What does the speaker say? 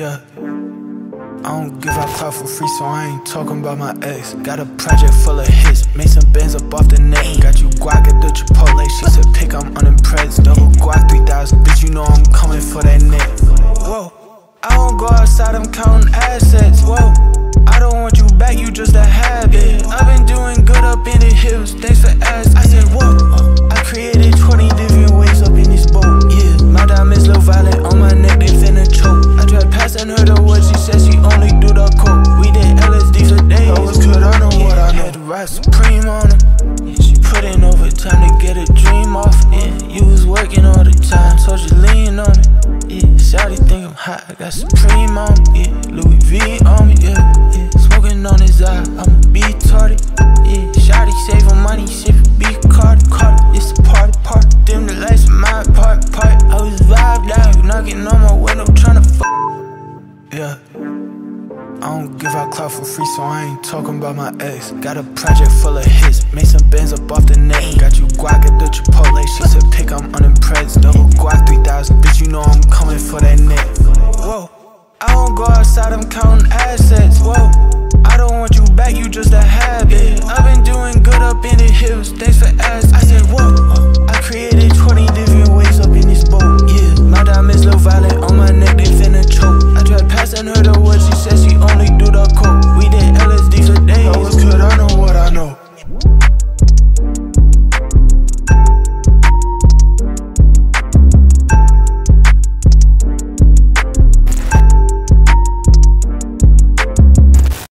Yeah. I don't give out clout for free, so I ain't talking about my ex. Got a project full of hits, made some bands up off the net. Got you guac at the Chipotle, she said pick, I'm unimpressed. Double guac 3000, bitch, you know I'm coming for that net. Whoa, I don't go outside, I'm counting assets. Whoa, I don't want you back, you just a habit. I've been doing good up in the hills, thanks for asking. Ride supreme on. Yeah, she put in overtime to get a dream off. Yeah, you was working all the time, so you lean on me. Yeah, Shawty think I'm hot, I got supreme on me. Yeah, Louis V on me. Yeah, smoking on his eye, I'm a be tardy. Yeah, Shawty saving money, shit be Cardi, Cardi. It's a party, party. Dim the lights in my part, part. I was vibed out, knocking on my window, tryna fuck. Yeah. I don't give out clout for free, so I ain't talking about my ex. Got a project full of hits, made some bands up off the net. Got you guac at the Chipotle, she said pick, I'm unimpressed. Double guac 3000, bitch, you know I'm coming for that net. Whoa, I don't go outside, I'm counting says she only do the coke.